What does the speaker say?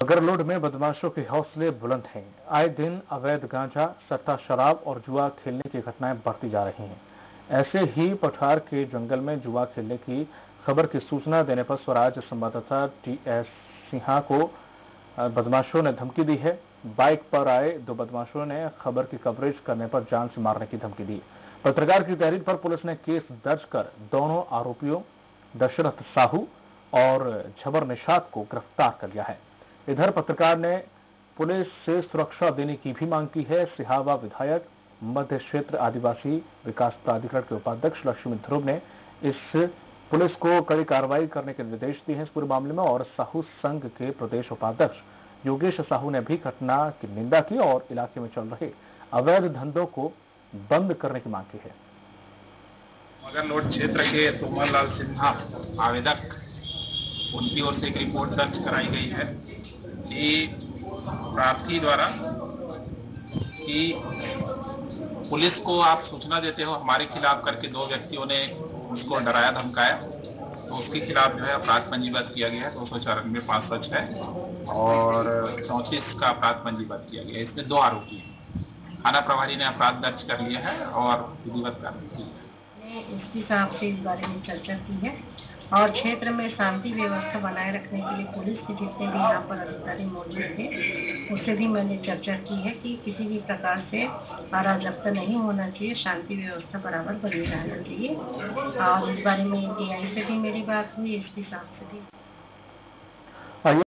अगरलोड में बदमाशों के हौसले बुलंद हैं। आए दिन अवैध गांजा, सट्टा शराब और जुआ खेलने की घटनाएँ बढ़ती जा रही हैं। ऐसे ही पठार के जंगल में जुआ खेलने की खबर की सूचना देने पर स्वराज संवाददाता टी एस सिन्हा को बदमाशों ने धमकी दी है। बाइक पर आए दो बदमाशों ने खबर की कवरेज करने पर जान से मारने की धमकी दी। पत्रकार की तहरीर पर पुलिस ने केस दर्ज कर दोनों आरोपियों दशरथ साहू और झबर निषाद को गिरफ़्तार कर लिया है। इधर पत्रकार ने पुलिस से सुरक्षा देने की भी मांग की है। सिहावा विधायक, मध्य क्षेत्र आदिवासी विकास प्राधिकरण के उपाध्यक्ष लक्ष्मी ध्रुव ने इस पुलिस को कड़ी कार्रवाई करने के निर्देश दिए हैं इस पूरे मामले में और साहू संघ के प्रदेश उपाध्यक्ष योगेश साहू ने भी घटना की निंदा की और इलाके में चल रहे अवैध धंधों को बंद करने की मांग की है। मगरलोड क्षेत्र के तोमरलाल सिन्हा, आवेदक, उनकी ओर से एक रिपोर्ट दर्ज कराई गई है। कि प्रार्थी द्वारा कि पुलिस को आप सूचना देते हो, हमारे खिलाफ करके दो व्यक्तियों ने उसको डराया, धमकाया तो उसके खिलाफ जो है अपराध पंजीबद्ध किया गया है, दो सौ चौरानवे पाँच सौ है और चौंतीस का अपराध पंजीबद्ध किया गया है। इसमें दो आरोपी हैं। थाना प्रभारी ने अपराध दर्ज कर लिया है और विधिवत कार्रवाई की है। इसके साथ से इस बारे में चर्चा की है। और क्षेत्र में शांति व्यवस्था बनाए रखने के लिए पुलिस के जितने भी यहाँ पर अधिकारी मौजूद थे, उससे भी मैंने चर्चा की है कि किसी भी प्रकार से अराजकता नहीं होना चाहिए, शांति व्यवस्था बराबर बनी रहना चाहिए। और इस बारे में डी से भी मेरी बात हुई एस साहब से भी।